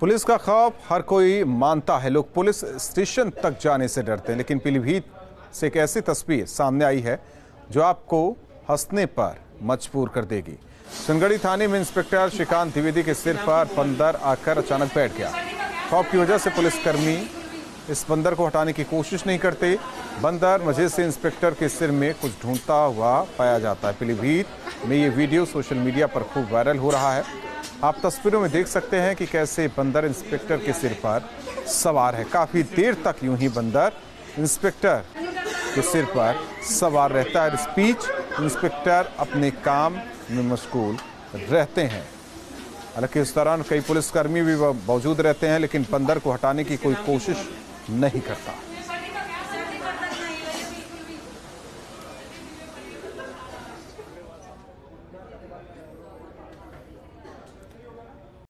Police का खौफ, हर कोई मानता है। लोग पुलिस स्टेशन तक जाने से डरते हैं, लेकिन पीलीभीत से एक ऐसी तस्वीर सामने आई है जो आपको हंसने पर मजबूर कर देगी। सुनगढ़ी थाने में इंस्पेक्टर श्रीकांत द्विवेदी के सिर पर बंदर आकर अचानक बैठ गया। खौफ की वजह से पुलिसकर्मी इस बंदर को हटाने की कोशिश नहीं करते। बंदर मज़े से इंस्पेक्टर के सिर में कुछ ढूंढता हुआ पाया जाता है। पीलीभीत में ये वीडियो सोशल मीडिया पर खूब वायरल हो रहा है। आप तस्वीरों में देख सकते हैं कि कैसे बंदर इंस्पेक्टर के सिर पर सवार है। काफ़ी देर तक यूँ ही बंदर इंस्पेक्टर के सिर पर सवार रहता है। स्पीच, इंस्पेक्टर अपने काम में मशगूल रहते हैं। हालाँकि इस दौरान कई पुलिसकर्मी भी मौजूद रहते हैं, लेकिन बंदर को हटाने की कोई कोशिश नहीं करता।